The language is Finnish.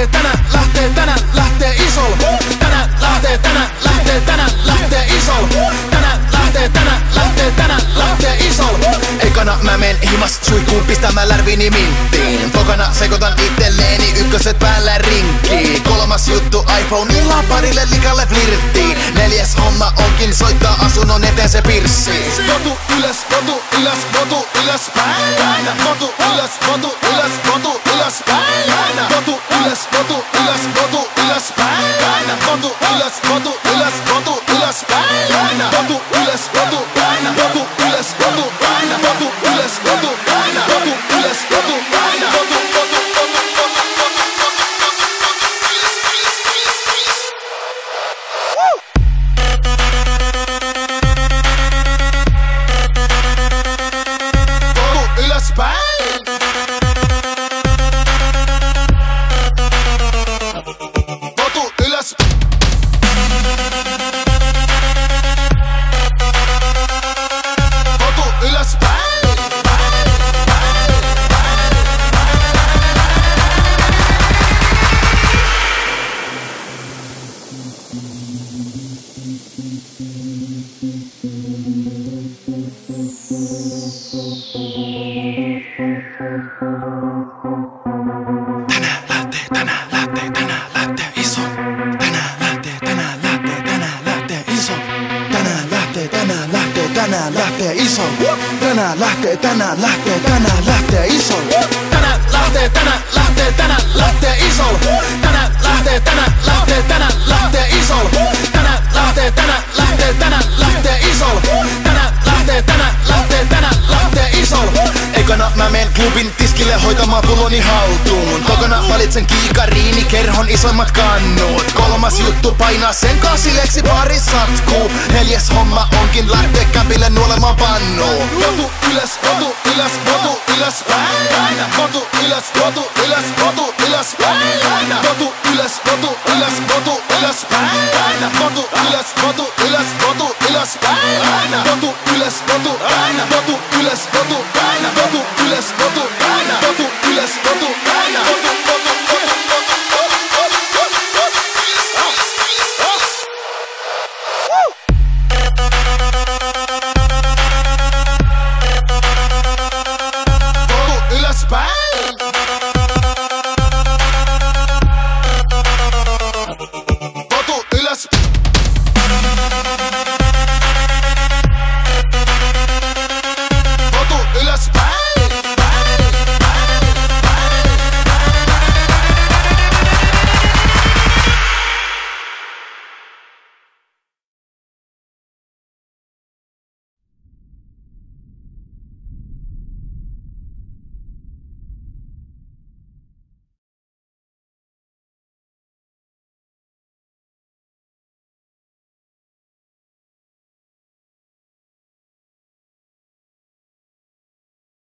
lähtee tänä, lähtee tänä, lähtee isol. Tänä lähtee tänä, lähtee tänä, lähtee isol. Tänä lähtee tänä, lähtee tänä, lähtee isol. Ekana mä men himas suikuun pistämään lärvini milttiin. Tokana sekoitan ittelleeni ykköset päällä rinkkiin. Kolmas juttu iPhoneilla parille likalle flirttiin. Neljäs homma onkin soittaa asunnon eteen se pirssi. Kotu ylös, kotu ylös, kotu ylös, päin. Kotu ylös, kotu ylös, motu motu ylös, motu Tänään lähtee, tänään lähtee, tänään lähtee iso. Tänään Wubin tiskille hoitamaan puloni haltuun Kokona valitsen kiikariini kerhon isoimmat kannut Kolmas juttu painaa sen kasileksi pari satkuu Neljäs homma onkin lähteä kämpille nuolemaan pannu Potu ylös, potu ylös, potu ylös päin Potu ylös, potu ylös, potu ylös päin Potu ylös, potu ylös, potu ylös päin Potu ylös, potu ylös, potu ylös päin Potu ylös, potu ylös, potu ylös päin Potu let's go.